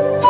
you